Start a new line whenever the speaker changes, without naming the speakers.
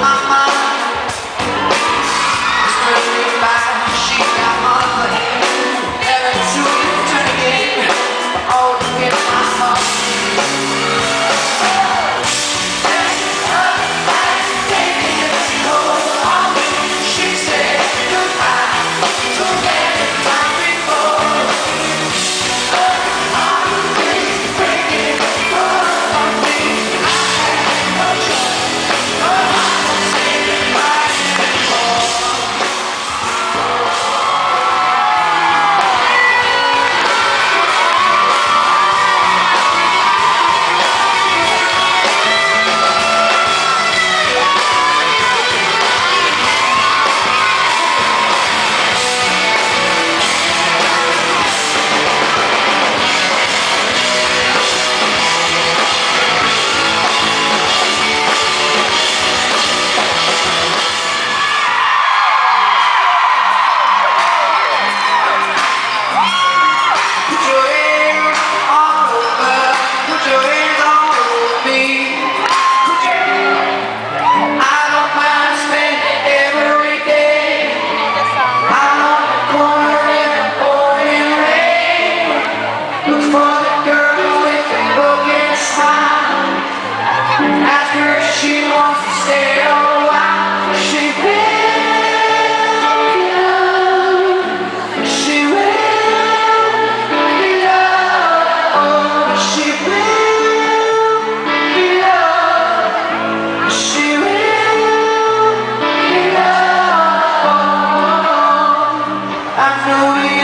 妈妈。know